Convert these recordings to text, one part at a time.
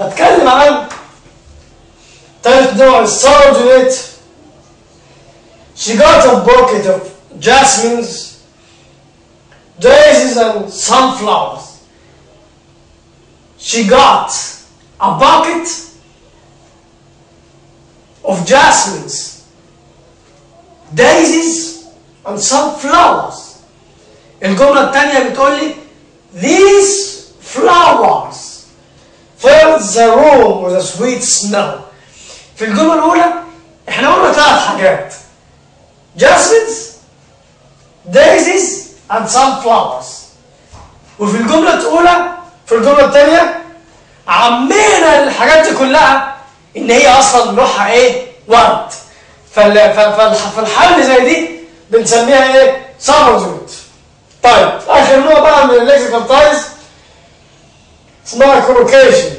بتكلم عن تالت نوع الساردونيت She got a bucket of jasmines, daisies and sunflowers. She got a bucket of jasmines, daisies and sunflowers. الجملة الثانية بتقول لي These flowers filled the room with a sweet smell. في الجملة الأولى إحنا قلنا ثلاث حاجات jasmines, daisies and sunflowers. وفي الجملة الأولى في الجملة الثانية عمينا الحاجات دي كلها إن هي أصلا نوعها إيه؟ ورد. فال... فال... في الحالة زي دي بنسميها إيه؟ سامرزوت. طيب آخر نوع بقى من الليكسيكال تايز اسمها كولوكيشن.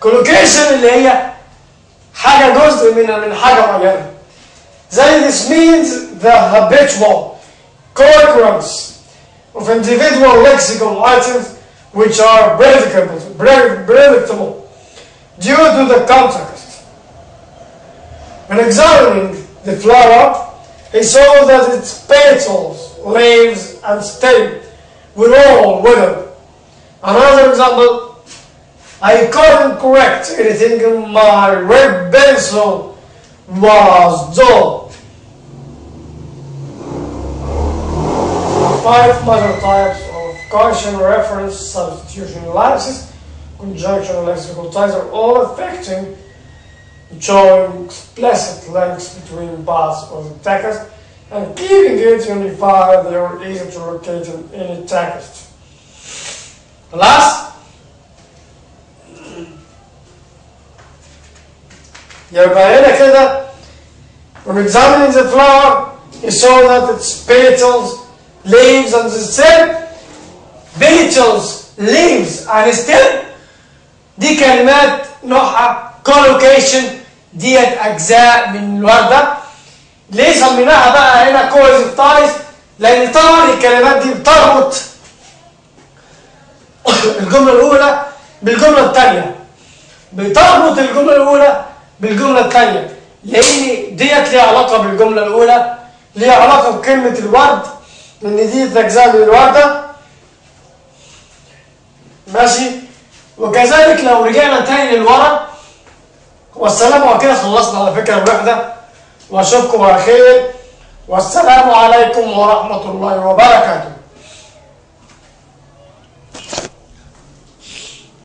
كولوكيشن اللي هي حاجة جزء من من حاجة معينة. زي this means the habitual co-occurrence of individual lexical items which are predictable, pre- predictable due to the context. When examining the flower, he saw that its petals, leaves, and stem were all withered. Another example, I couldn't correct anything in my red pencil was dull. Five major types of cohesion reference substitution ellipsis, conjunction lexical ties are all affecting showing explicit links between parts of the text and keeping it unified they are easy to locate in any text. Last, يبقى هنا كده when examining the flower you saw that its petals, leaves and the stem petals, leaves and stem دي كلمات نوعها collocation ديت اجزاء من الورده ليه سميناها بقى هنا كويز تايز لأن طبعا الكلمات دي بتربط الجملة الأولى بالجملة الثانية. بتربط الجملة الأولى بالجملة الثانية. لأن ديت ليها علاقة بالجملة الأولى. ليها علاقة بكلمة الورد. لأن دي أجزاء من الوردة. ماشي؟ وكذلك لو رجعنا تاني للورا. والسلام وكده خلصنا على فكرة الوحدة. وأشوفكم على خير. والسلام عليكم ورحمة الله وبركاته.